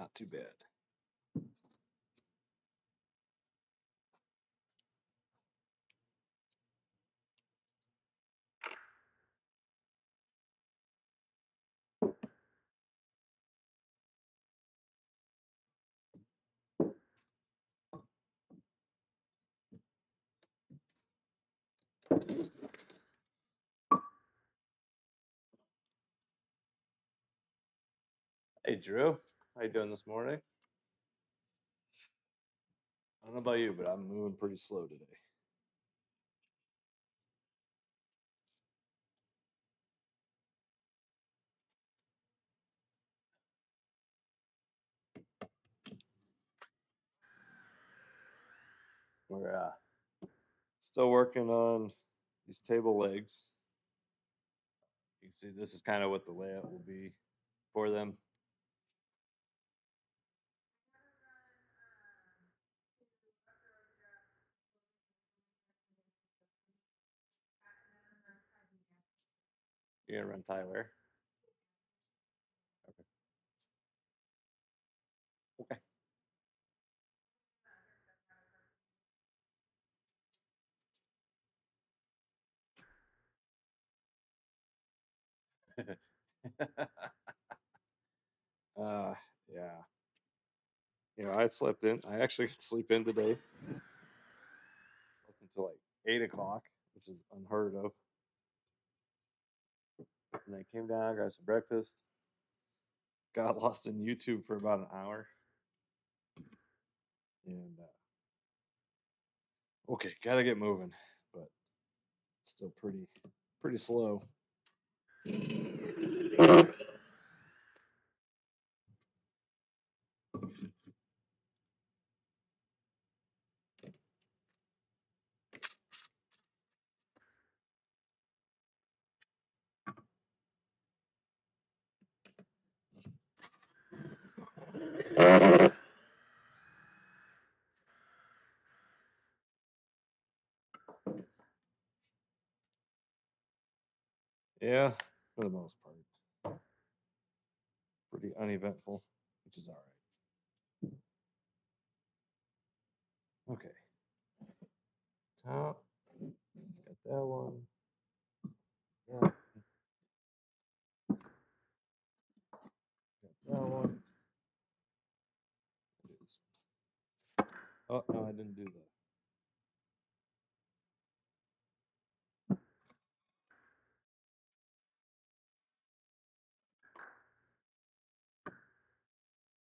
Not too bad. Hey Drew, how you doing this morning? I don't know about you, but I'm moving pretty slow today. We're uh, still working on these table legs. You can see this is kind of what the layout will be for them. You're gonna run Tyler. Okay. Okay. uh, yeah. You know, I slept in. I actually could sleep in today up until like eight o'clock, which is unheard of. And then came down, got some breakfast, got lost in YouTube for about an hour. And uh, okay, gotta get moving, but it's still pretty pretty slow. Yeah, for the most part. Pretty uneventful, which is all right. Okay. Top. Got that one. Yeah. Got that one. Oh, no, I didn't do the